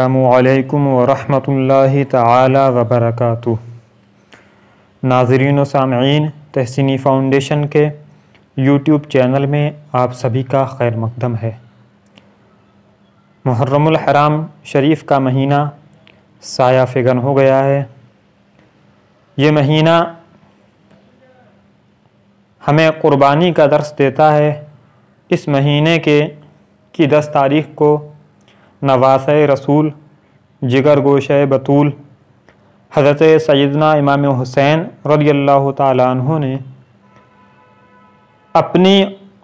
अल्लाम वरहमतुल्लाहि ताला वबरकातुह नाजरीन व सामीन तहसीनी फ़ाउंडेशन के यूट्यूब चैनल में आप सभी का खैर मकदम है। मुहर्रमुल शरीफ का महीना साया फिगन हो गया है। ये महीना हमें क़ुरबानी का दर्स देता है। इस महीने के, की दस तारीख़ को नवास रसूल, जिगर गोश बतूल। हज़रत सैदना इमाम हुसैन रदी अल्लाह तु ने अपनी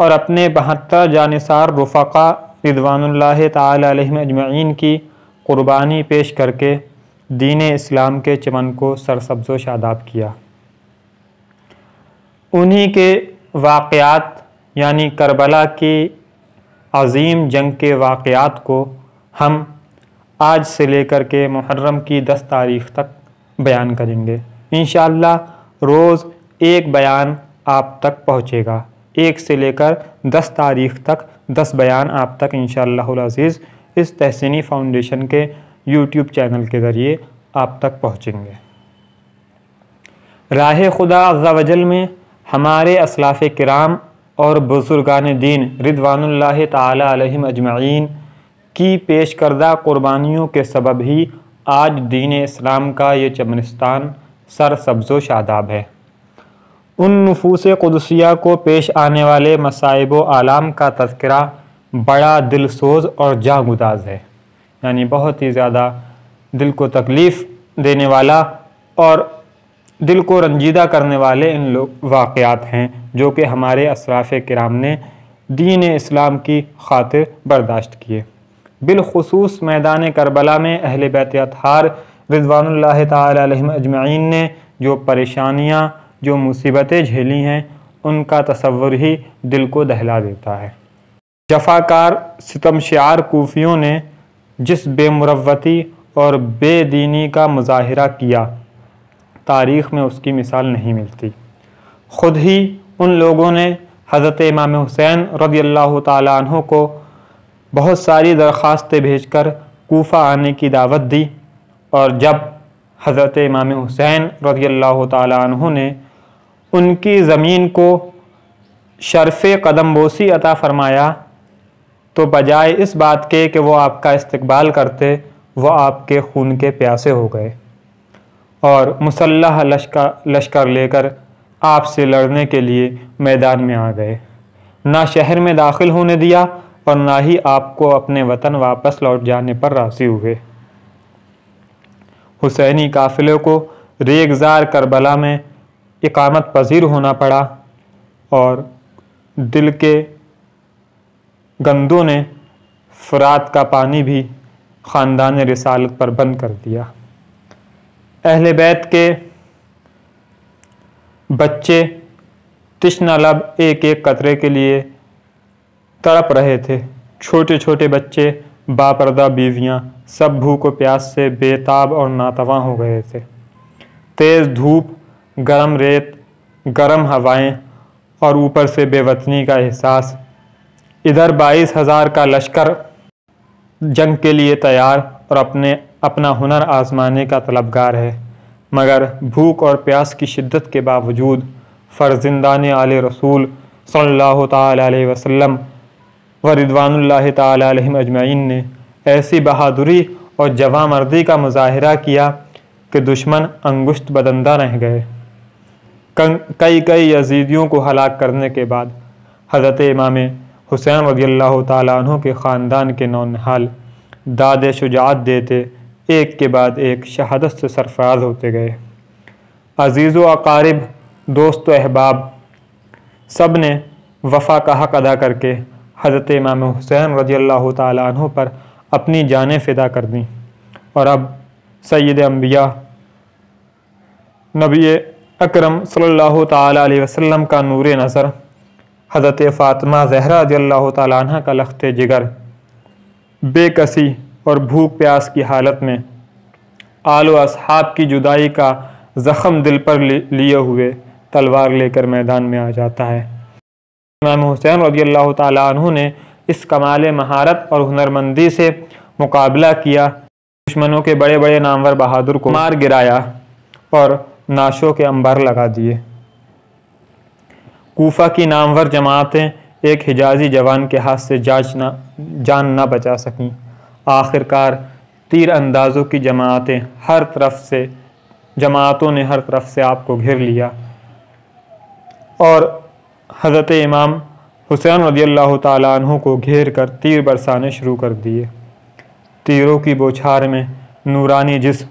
और अपने बहत्तर जानसार रफ़ा रिदवान तजमैन की क़ुरबानी पेश करके दीन इस्लाम के चमन को सरसब्ज़ शादाब किया। उन्हीं के वाक़ात यानी करबला की अज़ीम जंग के वाक़ात को हम आज से लेकर के मुहर्रम की दस तारीख़ तक बयान करेंगे। इन रोज़ एक बयान आप तक पहुँचेगा। एक से लेकर दस तारीख़ तक दस बयान आप तक इन अज़ीज़ इस तहसीनी फ़ाउंडेशन के यूट्यूब चैनल के ज़रिए आप तक पहुँचेंगे। राह खुदा वजल में हमारे असलाफ़ कराम और बुज़ुर्गान दीन रिदवान तजमैन की पेश करदा क़ुरबानियों के सबब ही आज दीन इस्लाम का ये चमनिस्तान सर सब्ज़ शादाब है। उन नफूस कुदसिया को पेश आने वाले मसाइब आलाम का तस्करा बड़ा दिलसोज और जागुदाज है। यानी बहुत ही ज़्यादा दिल को तकलीफ़ देने वाला और दिल को रंजीदा करने वाले इन लोग वाक़ात हैं जो कि हमारे असराफ़ कराम ने दीन इस्लाम की खातिर बर्दाश्त किए। बिलखसूस मैदान करबला में अहल बैत अतहार रिजवान तजमैन ने जो परेशानियाँ, जो मुसीबतें झेली हैं, उनका तस्वुर ही दिल को दहला देता है। जफाकार सितम शार कोफियों ने जिस बेमुरवती और बेदीनी का मुजाहरा किया, तारीख़ में उसकी मिसाल नहीं मिलती। ख़ुद ही उन लोगों ने हज़रत इमाम हुसैन रदी अल्लाह तु को बहुत सारी दरख्वास्तें भेजकर कोफ़ा आने की दावत दी और जब हज़रत इमाम हुसैन रज़ी अल्लाह तु ने उनकी ज़मीन को शरफ़ कदम बोसी अता फ़रमाया तो बजाय इस बात के कि वो आपका इस्तकबाल करते, वो आपके खून के प्यासे हो गए। और मुसल्ह लश्कर लश्कर लेकर आपसे लड़ने के लिए मैदान में आ गए। ना शहर में दाखिल होने दिया और ना ही आपको अपने वतन वापस लौट जाने पर राज़ी हुए। हुसैनी काफ़िले को रेगज़ार करबला में इकामत पजीर होना पड़ा और दिल के गंदों ने फ़रात का पानी भी ख़ानदान रिसालत पर बंद कर दिया। अहल बैत के बच्चे तिश्ना लब एक एक कतरे के लिए तड़प रहे थे। छोटे छोटे बच्चे, बापरदा बीवियाँ, सब भूख प्यास से बेताब और नातवा हो गए थे। तेज़ धूप, गर्म रेत, गर्म हवाएँ और ऊपर से बेवतनी का एहसास। इधर बाईस हज़ार का लश्कर जंग के लिए तैयार और अपने, अपना हुनर आजमाने का तलबगार है। मगर भूख और प्यास की शिद्दत के बावजूद फ़र्जिंदान आल रसूल सल्लल्लाहु अलैहि वसल्लम व रिदवान तजमैन ने ऐसी बहादुरी और जवा मर्दी का मुजाहरा किया कि दुश्मन अंगुश्त बदंदा रह गए। कई कई यजीदियों को हलाक करने के बाद हज़रत इमाम हुसैन रज़ी अल्लाह तु के ख़ानदान के नौनहाल दाद शुजात देते एक के बाद एक शहादत से सरफराज होते गए। अज़ीज़ अकारिब, दोस्त अहबाब सबने वफ़ा का हक अदा करके हज़रत इमाम हुसैन रज़ी अल्लाह तु पर अपनी जानें फ़िदा कर दी। और अब सैद अम्बिया नबी अकरम सल्लल्लाहु अलैहि वसल्लम का नूर नज़र, हज़रत फ़ातिमा जहरा रज़ी अल्लाह तह का लख्त जिगर, बेकसी और भूख प्यास की हालत में आलो असहाब की जुदाई का ज़ख़म दिल पर लिए हुए तलवार लेकर मैदान में आ जाता है। इमाम हुसैन रज़ी अल्लाह तु ने इस कमाल महारत और हुनरमंदी से मुकाबला किया। दुश्मनों के बड़े बड़े नामवर बहादुर को मार गिराया और नाशों के अंबर लगा दिए। कोफा की नामवर जमातें एक हिजाजी जवान के हाथ से जाँच ना, जान ना बचा सकीं। आखिरकार तीर अंदाज़ों की जमातें हर तरफ़ से, जमातों ने हर तरफ़ से आपको घेर लिया। और हज़रत इमाम हुसैन रदी अल्लाह तु को घेर कर तीर बरसाने शुरू कर दिए। तीरों की बौछार में नूरानी जिस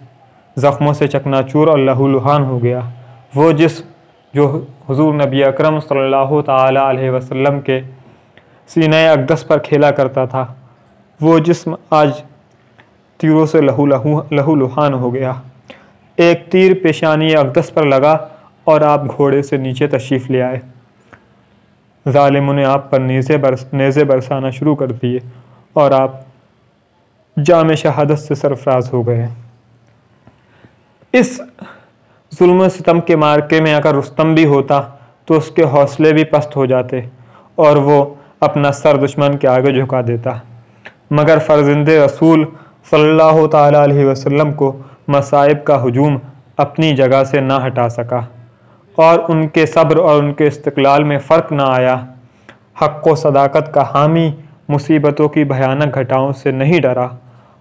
ज़ख्मों से चकनाचूर और लहूलुहान हो गया, वो जिस जो हुजूर नबी अकरम सल्लल्लाहु अलैहि वसल्लम के सीने अकदस पर खेला करता था, वो जिस्म आज तीरों से लहू लहू लहू लुहान हो गया। एक तीर पेशानी अकदस पर लगा और आप घोड़े से नीचे तशरीफ़ ले आए। ालिमों ने आप पर नेज़े बरस, नेज़े बरसाना शुरू कर दिए और आप जाम शहादत से सरफराज हो गए। इस जुल्म सितम के मार्के में अगर रुस्तम भी होता तो उसके हौसले भी पस्त हो जाते और वो अपना सर दुश्मन के आगे झुका देता। मगर फ़र्जंद रसूल सल्लल्लाहु अलैहि वसल्लम को मसाइब का हजूम अपनी जगह से ना हटा सका। और उनके सब्र और उनके इस्तकलाल में फ़र्क ना आया। हक़ व सदाकत का हामी मुसीबतों की भयानक घटाओं से नहीं डरा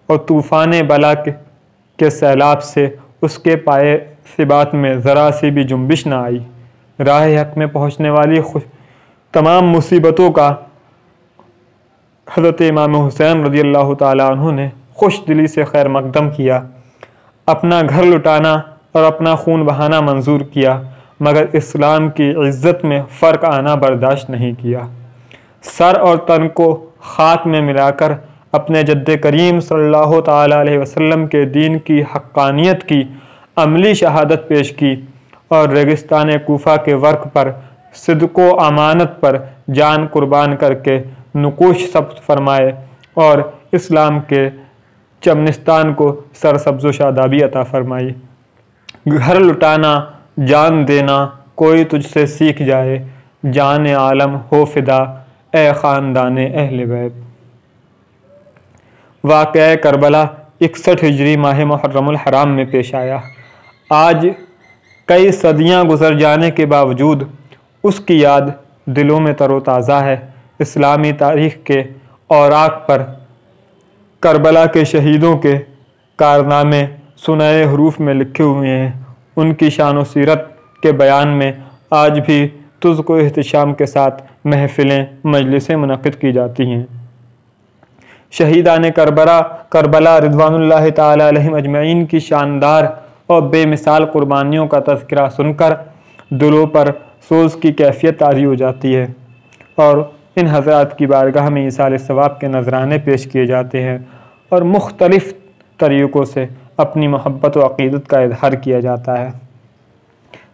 और तूफ़ान बला के, के सैलाब से उसके पाए सिबात में ज़रा सी भी जुम्बिश ना आई। राह हक में पहुँचने वाली खुश तमाम मुसीबतों का हज़रत इमाम हुसैन रदी अल्लाह तु ने खुश दिली से खैर मकदम किया। अपना घर लुटाना और अपना खून बहाना मंजूर किया। मगर इस्लाम की इज़्ज़त में फ़र्क आना बर्दाश्त नहीं किया। सर और तन को खाक में मिलाकर अपने जद्द करीम सल्लल्लाहु अलैहि वसल्लम के दीन की हक्कानियत की अमली शहादत पेश की और रेगिस्तान कोफा के वर्क पर, सिद्को अमानत पर जान कुर्बान करके नकोश सब्त फरमाए और इस्लाम के चमनिस्तान को सरसब्ज शादाबी अता फरमाई। घर लुटाना जान देना कोई तुझसे सीख जाए। जान आलम, हो फिदा ए ख़ानदान अहल बैत। वाक़ करबला इकसठ हिजरी माह मुहर्रम हराम में पेश आया। आज कई सदियाँ गुजर जाने के बावजूद उसकी याद दिलों में तरोताज़ा है। इस्लामी तारीख़ के औराक पर करबला के शहीदों के कारनामे सुनए हरूफ में लिखे हुए हैं। उनकी शान सीरत के बयान में आज भी तुझको एहतशाम के साथ महफ़िलें मजलिसें मनद की जाती हैं। शहीदान करबला करबला रिदवान तजमैन की शानदार और बेमिसाल कुर्बानियों का तस्करा सुनकर दिलों पर सोज की कैफियत तारी हो जाती है और इन हजरात की बारगाह में ईसाल सवाब के नजराने पेश किए जाते हैं और मुख्तलफ़ तरीक़ों से अपनी मोहब्बत व अक़ीदत का इजहार किया जाता है।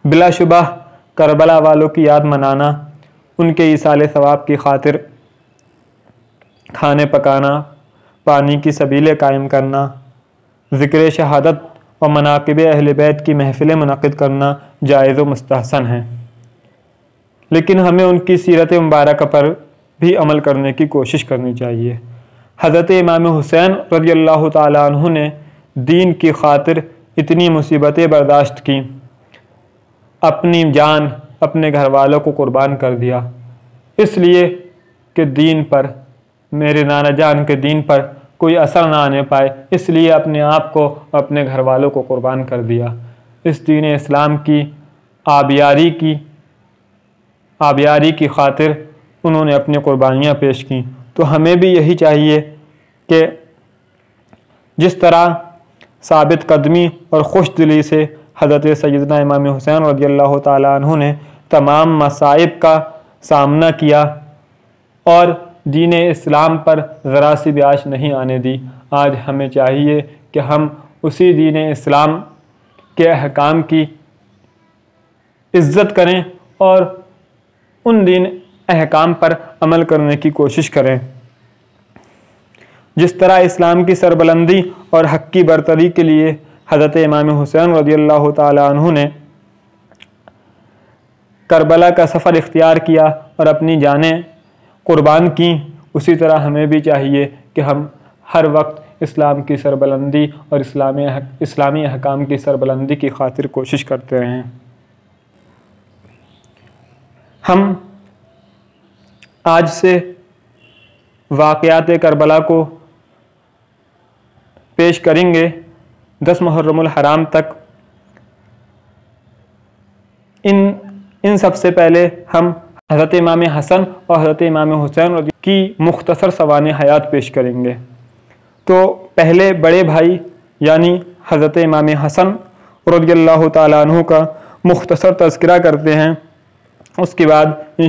बिलाशुबा करबला वालों की याद मनाना, उनके ईसाल सवाब की खातिर खाने पकाना, पानी की सबीलें कायम करना, ज़िक्र शहादत और मनाकब अहल बैत की महफ़िलें मनद करना जायज़ व मस्तहसन है। लेकिन हमें उनकी सीरत मुबारक पर भी अमल करने की कोशिश करनी चाहिए। हज़रत इमाम हुसैन रज़ी अल्लाह तु ने दीन की खातिर इतनी मुसीबतें बर्दाश्त की। अपनी जान, अपने घर वालों को कुर्बान कर दिया। इसलिए कि दीन पर, मेरे नाना जान के दीन पर कोई असर ना आने पाए, इसलिए अपने आप को, अपने घर वालों को कुर्बान कर दिया। इस दीन इस्लाम की आबियारी की आबियारी की खातिर उन्होंने अपनी कुर्बानियाँ पेश की। तो हमें भी यही चाहिए कि जिस तरह साबित कदमी और खुश दिली से हज़रत सैदना इमाम हुसैन रज़ी अल्लाह तु ने तमाम मसाइब का सामना किया और दीन इस्लाम पर ज़रा सी भी आश नहीं आने दी। आज हमें चाहिए कि हम उसी दीन इस्लाम के अहकाम की इज़्ज़त करें और उन दीन अहकाम पर अमल करने की कोशिश करें। जिस तरह इस्लाम की सरबलंदी और हक की बरतरी के लिए हज़रत इमाम हुसैन रज़ी अल्लाह तु ने करबला का सफ़र इख्तियार किया और अपनी जानें कुर्बान की, उसी तरह हमें भी चाहिए कि हम हर वक्त इस्लाम की सरबलंदी और इस्लामी इस्लामी अहकाम की सरबलंदी की खातिर कोशिश करते रहें। हम आज से वाक़ात करबला को पेश करेंगे दस मुहर्रमुल हराम तक। इन इन सबसे पहले हम हज़रत इमाम हसन और हज़रत इमाम हुसैन की मुख्तसर सवान हयात पेश करेंगे। तो पहले बड़े भाई यानी हज़रत इमाम हसन रज़ी तु का मुख्तसर तस्करा करते हैं। उसके बाद इन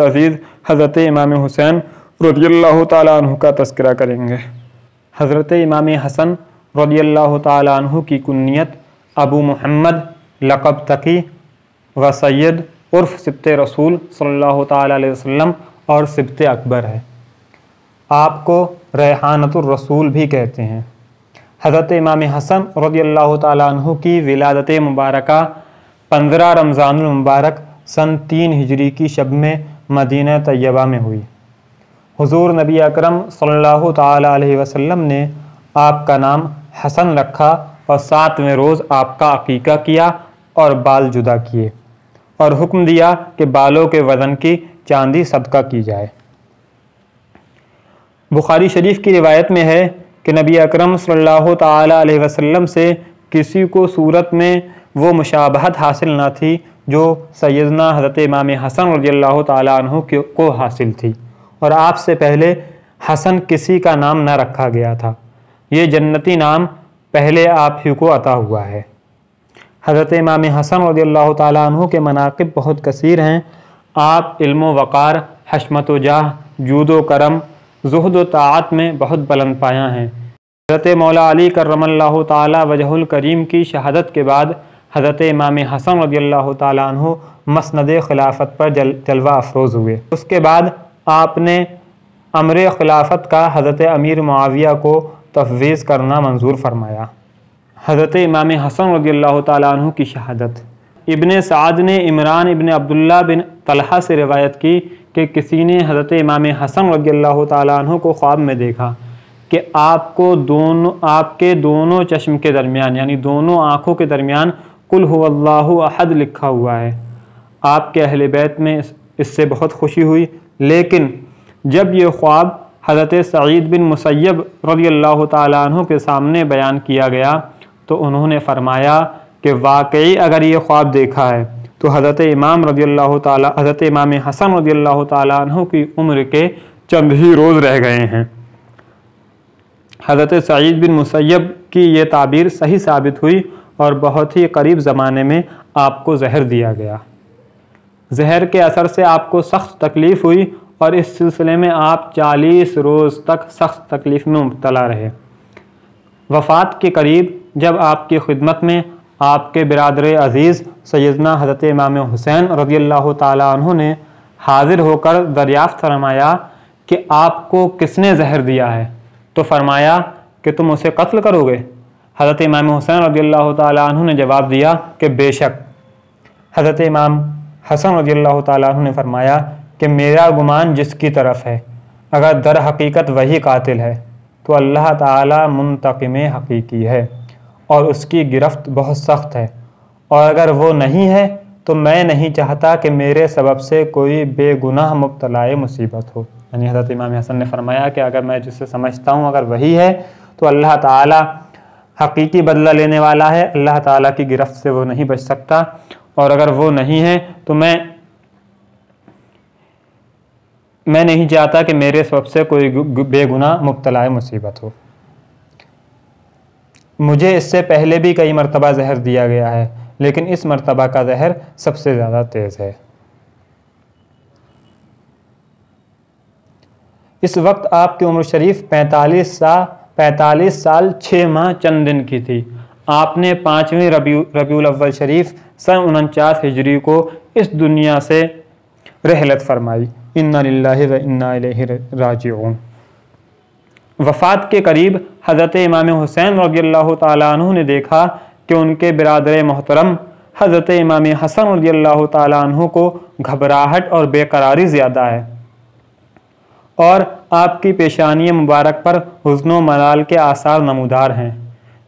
अज़ीज़ हज़रत इमाम हुसैन रज़ी तु का तस्करा करेंगे। हज़रत इमाम हसन रज़ी तु की कुन्नीत अबू मोहम्मद, लक़ब तकी व सैद उर्फ़ सिबत रसूल सल्लल्लाहु अलैहि वसल्लम और सिबत अकबर है। आपको रसूल भी कहते हैं। हज़रत इमाम हसन रदी अल्लाह की विलादत मुबारक पंद्रह रमज़ानमबारक सन तीन हिजरी की शब में मदीना तय्यबा में हुई। हुजूर नबी अकरम सल्लल्लाहु अलैहि वसल्लम ने आपका नाम हसन रखा और सातवें रोज़ आपका अकीका किया और बाल जुदा किए और हुक्म दिया कि बालों के वज़न की चांदी सदका की जाए। बुखारी शरीफ की रिवायत में है कि नबी अकरम सल्लल्लाहु अलैहि वसल्लम से किसी को सूरत में वो मुशाबहत हासिल ना थी जो सैदना हज़रत इमाम हसन रज़ी तु को हासिल थी। और आपसे पहले हसन किसी का नाम न रखा गया था। ये जन्नती नाम पहले आप ही को अता हुआ है। हज़रत इमाम हसन रदी अल्लाह के मनाकब बहुत कसर हैं। आप इल्म वक़ार, हशमत जाह जूद करम, जहद तात में बहुत बुलंद पाया हैं। हज़रत मौला अली करम तजहुल करीम की शहादत के बाद हज़रत इमाम हसन रदी अल्लाह मसंद खिलाफत पर जल, जलवा अफरोज़ हुए। उसके बाद आपने अमर खिलाफत का हज़रत अमीर मुआविया को तफवीज़ करना मंजूर फरमाया। हज़रत इमाम हसन रदी अल्लाह की शहादत। इबन साद ने इमरान इबन अब्दुल्ला बिन तलहा से रिवायत की कि किसी ने हज़रत इमाम हसन रदी अल्लाह को ख्वाब में देखा कि आपको दोनों, आपके दोनों चश्म के दरमियान, यानी दोनों आँखों के दरमियान कुल अल्लाह अहद लिखा हुआ है। आपके अहल बैत में इससे बहुत खुशी हुई। लेकिन जब ये ख्वाब हज़रत सईद बिन मुसैब रदी अल्लाह तु के सामने बयान किया गया तो उन्होंने फरमाया कि वाकई अगर ये ख्वाब देखा है तो हज़रत इमाम रदी अल्लाह हज़रत इमाम हसन रदी अल्लाह तु की उम्र के चंद ही रोज़ रह गए हैं। हज़रत सईद बिन मुसैब की ये ताबीर सही साबित हुई और बहुत ही करीब ज़माने में आपको जहर दिया गया। जहर के असर से आपको सख्त तकलीफ़ हुई और इस सिलसिले में आप 40 रोज़ तक सख्त तकलीफ़ में मुबतला रहे। वफ़ात के करीब जब आपकी खिदमत में आपके बिरदर अज़ीज़ सैदना हज़रत इमाम हुसैन रज़ी अल्लाह तु ने हाजिर होकर दरियाफ़त फरमाया कि आपको किसने जहर दिया है? तो फरमाया कि तुम उसे कत्ल करोगे। हज़रत इमाम हुसैन रज़ी अल्लाह तु ने जवाब दिया कि बेशक। हज़रत इमाम हसन रज़ी तु ने फरमाया कि मेरा गुमान जिसकी तरफ़ है, अगर दर हकीकत वही कातिल है तो अल्लाह ताला मुंतकम हकीकी है और उसकी गिरफ्त बहुत सख्त है। और अगर वो नहीं है तो मैं नहीं चाहता कि मेरे सबब से कोई बेगुनाह मुबतलाए मुसीबत हो। यानी हज़रत इमाम हसन ने फरमाया कि अगर मैं जिससे समझता हूँ अगर वही है तो अल्लाह ताला हकीकी बदला लेने वाला है। अल्लाह ताला की गिरफ्त से वो नहीं बच सकता। और अगर वो नहीं है तो मैं मैं नहीं चाहता कि मेरे सबब से कोई बेगुनाह मुबतलाए मुसीबत हो। मुझे इससे पहले भी कई मरतबा जहर दिया गया है, लेकिन इस मरतबा का जहर सबसे ज़्यादा तेज़ है। इस वक्त आपकी उम्र शरीफ 45 साल 45 साल छः माह, चंद दिन की थी। आपने पाँचवीं रबी रबीउल अव्वल शरीफ सन उनचास हिजरी को इस दुनिया से रहलत फरमाई, इन्ना व इन्ना राजिऊन। वफ़ात के करीब हज़रत इमाम हुसैन रज़ी अल्लाह तु ने देखा कि उनके बिरदर मोहतरम हज़रत इमाम हसन रज़ी अल्लाह तु को घबराहट और बेकरारी ज़्यादा है और आपकी पेशानी मुबारक पर हुसन मलाल के आसार नमदार हैं।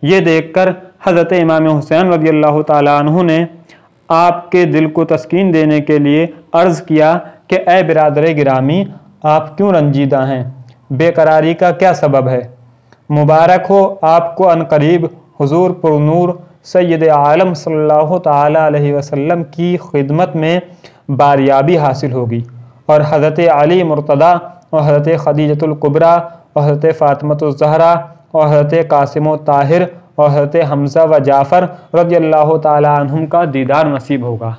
ये देखकर हज़रत इमाम हुसैन रज़ी अल्लाह तु ने आपके दिल को तस्कीन देने के लिए अर्ज़ किया कि, ए बिरादर गिरामी, आप क्यों रंजीदा हैं? बेकरारी का क्या सबब है? मुबारक हो आपको अनकरीब हुजूर पुरनूर सैद आलम सल्लल्लाहु अलैहि की खिदमत में बारियाबी हासिल होगी। और हज़रत अली मुर्तदा और हज़रत खदीजतुल्कुबरा और हज़रत फ़ातमतुज़हरा और हज़रत कासिम ताहिर और हज़रत हमज़ा व जाफ़र रज़ी अल्लाह तुम का दीदार नसीब होगा।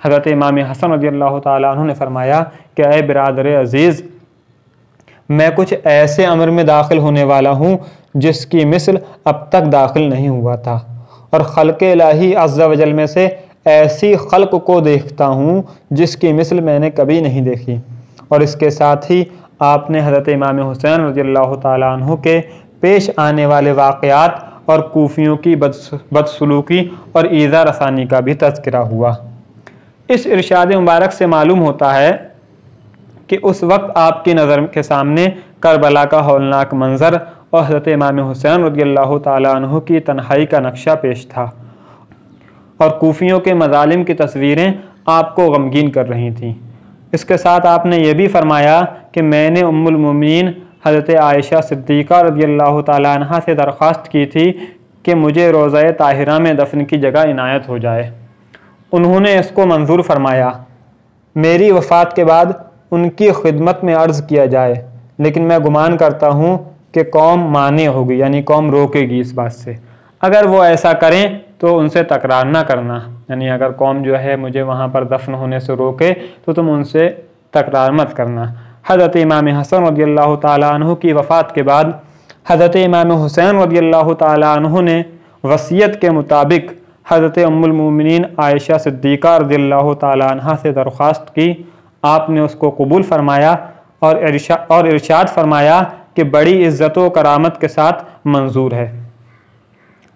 हज़रत इमाम हसन रज़ी अल्लाह तु ने फरमाया कि अय बिरादर अज़ीज़, मैं कुछ ऐसे अमर में दाखिल होने वाला हूँ जिसकी मिसल अब तक दाखिल नहीं हुआ था। और खल लाही अज्जा वजल में से ऐसी खल्क को देखता हूँ जिसकी मिसल मैंने कभी नहीं देखी। और इसके साथ ही आपने हज़रत इमाम हुसैन रज़ी अल्लाह तु के पेश आने वाले वाक़ात और कोफियों की बदसलूकी और ईज़ा रसानी का भी तस्करा हुआ। इस इरशाद मुबारक से मालूम होता है कि उस वक्त आपकी नज़र के सामने करबला का हौलनाक मंज़र और हज़रत इमाम हुसैन रदी अल्लाह तु की तन्हाई का नक्शा पेश था और कोफियों के मजालिम की तस्वीरें आपको गमगीन कर रही थीं। इसके साथ आपने ये भी फरमाया कि मैंने उम्मुलमुमिन हज़रत आयशा सिद्दीक़ा रदी अल्लाह तह से दरख्वास्त की थी कि मुझे रोज़ा ताहिरा में दफन की जगह इनायत हो जाए। उन्होंने इसको मंजूर फरमाया, मेरी वफ़ात के बाद उनकी खिदमत में अर्ज़ किया जाए, लेकिन मैं गुमान करता हूँ कि कौम माने होगी, यानी कौम रोकेगी इस बात से। अगर वो ऐसा करें तो उनसे तकरार ना करना। यानी अगर कौम जो है मुझे वहाँ पर दफन होने से रोके तो तुम उनसे तकरार मत करना। हज़रत इमाम हसन रदी अल्लाह तु की वफ़ात के बाद हज़रत इमाम हुसैन रदी अल्लाह तु ने वसीयत के मुताबिक हज़रत अम्मुलमिन आयशा सिद्दीक़ा रदी अल्लाह तह से दरख्वास्त की। आपने उसको कबूल फरमाया और इरशा, और इरशाद फरमाया कि बड़ी इज़्ज़त करामत के साथ मंजूर है।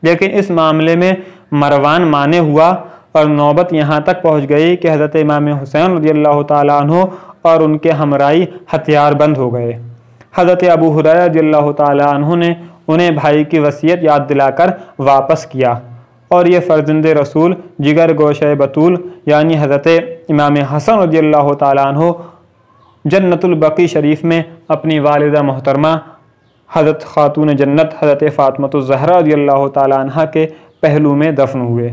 लेकिन इस मामले में मरवान माने हुआ और नौबत यहाँ तक पहुँच गई कि हज़रत इमाम हुसैन रज़ी अल्लाह तु और उनके हमराई हथियार बंद हो गए। हज़रत अबू हुरैरा हुरल्ला तु ने उन्हें भाई की वसीयत याद दिलाकर वापस किया और ये फ़र्जंद रसूल जिगर गोश बतूल यानी हज़रत इमाम हसन रज़ी अल्लाह तु जन्नतुलबकी शरीफ में अपनी वालदा मोहतरमा हज़रत ख़ातून जन्नत हज़रत फ़ातमत ज़हरा रज़ी अल्लाह तह के पहलू में दफन हुए।